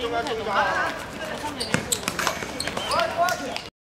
中央这个。